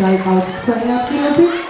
like our prayer Philippines.